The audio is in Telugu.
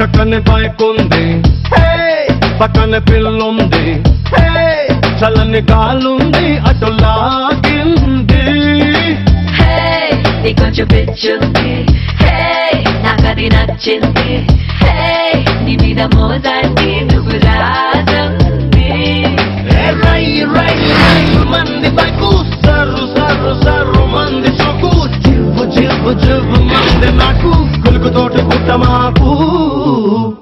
చక్కని బైక్ ఉంది. పక్కన పిల్లుంది. చల్లని కాలుంది అటు లాగింది. నీ కొంచెం పిచ్చుంది. నాకది నచ్చింది. నీ మీద మోదాన్ని నువ్వు రాదంది రై రై రై మంది బైకు సర్రు సర్రు సర్రు మంది చొక్కు జివ్వు జివ్వు జివ్వు మంది నాకు. కొలుకు తోట పుట్ట మాకు.